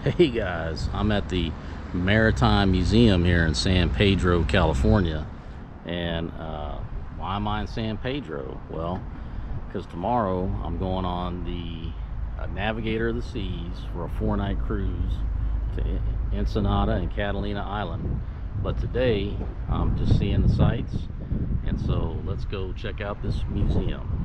hey guys, I'm at the Maritime Museum here in San Pedro, California. And uh, why am I in San Pedro? Well, because tomorrow I'm going on the uh, Navigator of the Seas for a four night cruise to Ensenada and Catalina Island. But today I'm just seeing the sights, and so let's go check out this museum.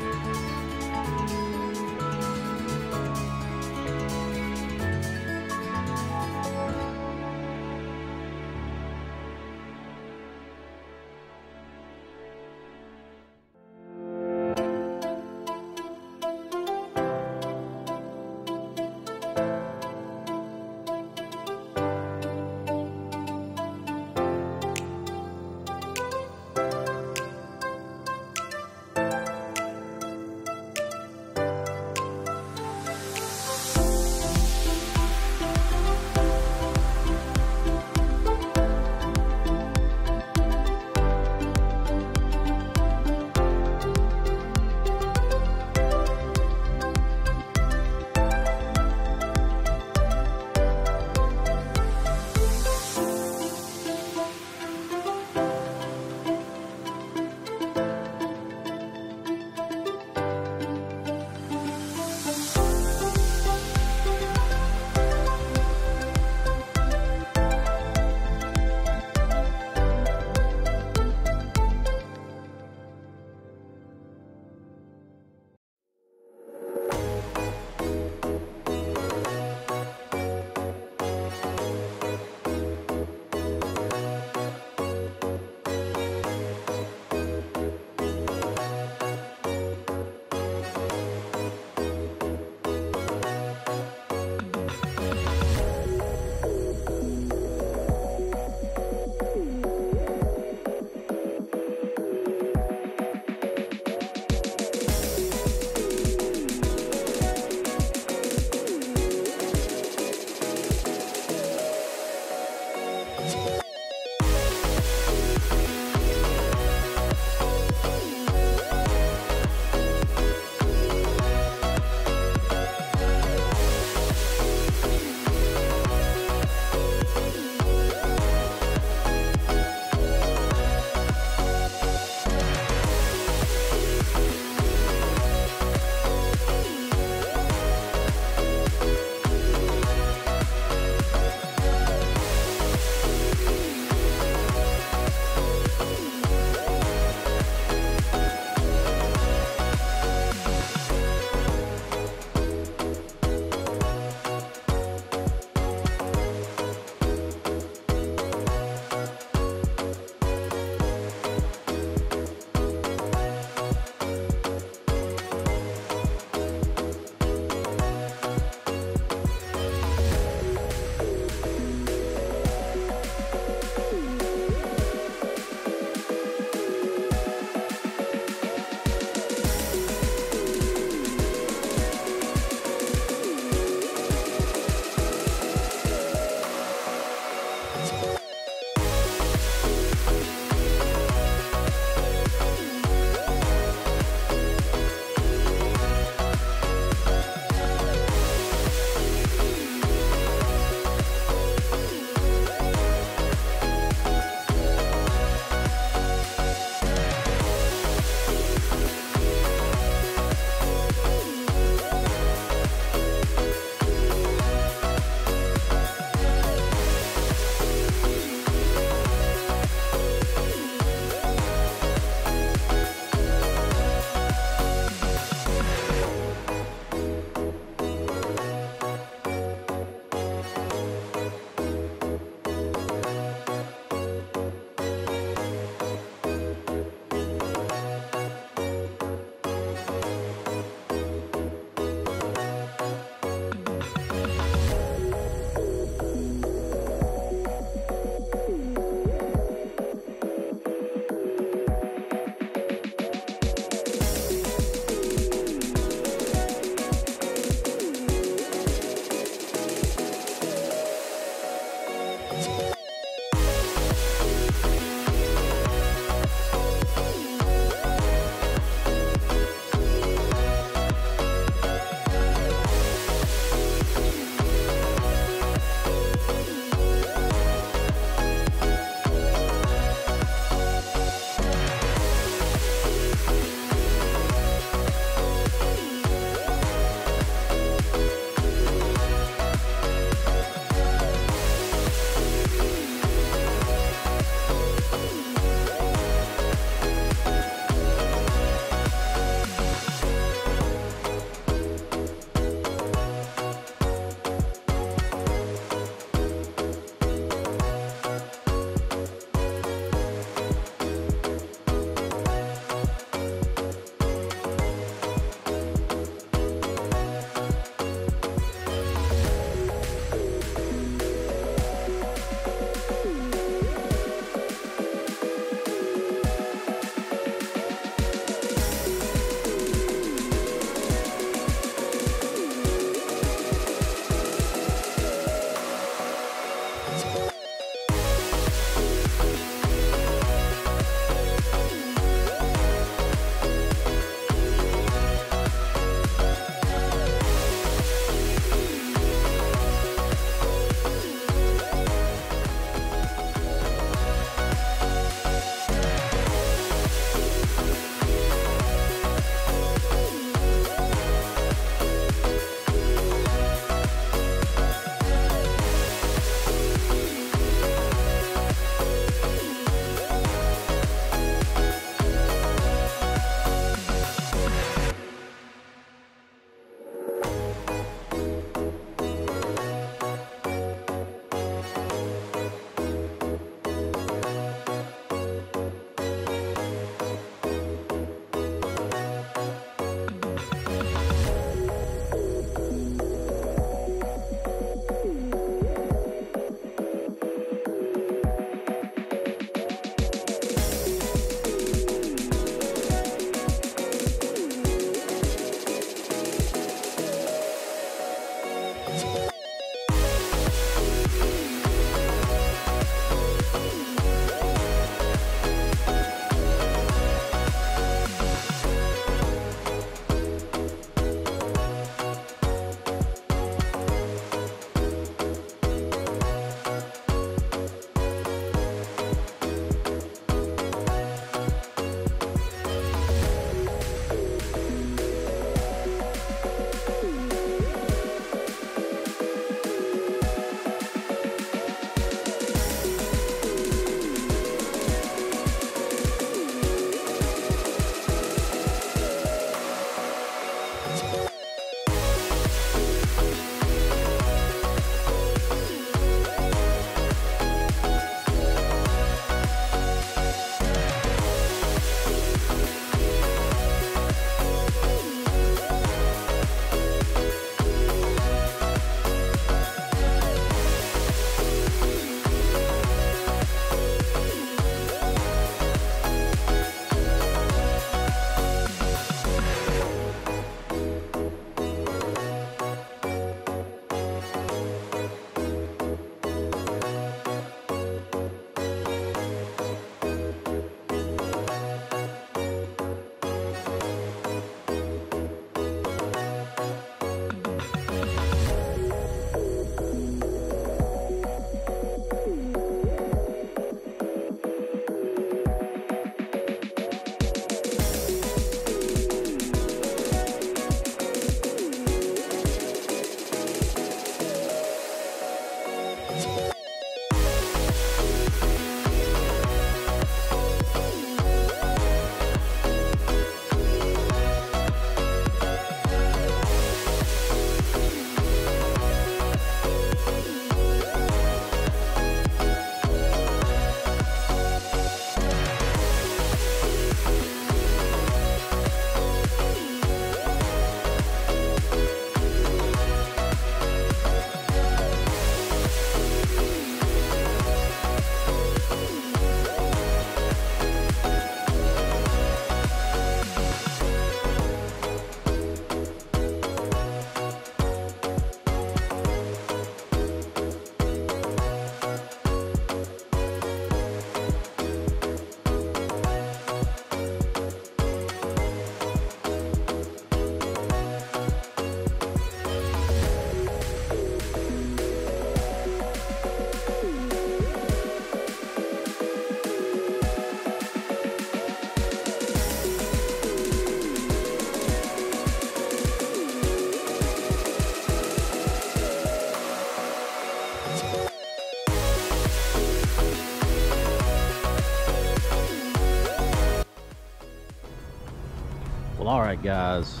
Right, guys.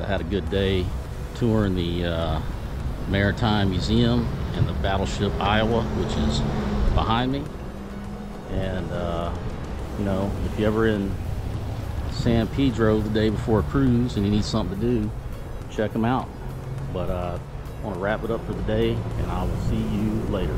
I had a good day touring the uh, Maritime Museum and the Battleship Iowa, which is behind me. And, uh, you know, if you're ever in San Pedro the day before a cruise and you need something to do, check them out. But uh, I want to wrap it up for the day, and I will see you later.